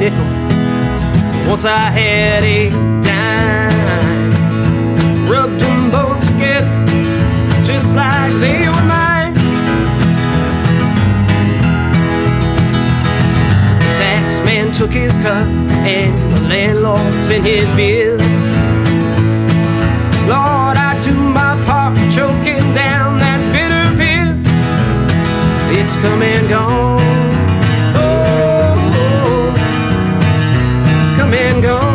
nickel. Once I had a dime, rubbed them both together just like they were mine. The tax man took his cut and the landlord sent his bill. Lord, I do my part, choking down that bitter pill. It's come and gone. Come and gone.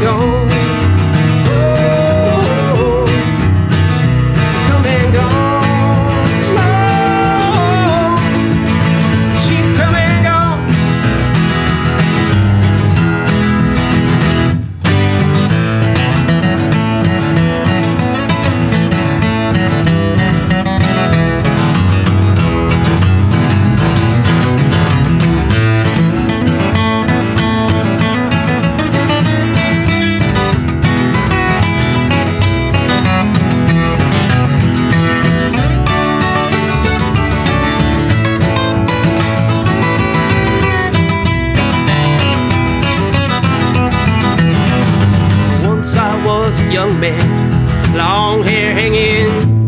Come was a young man, long hair hanging